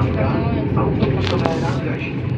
嗯。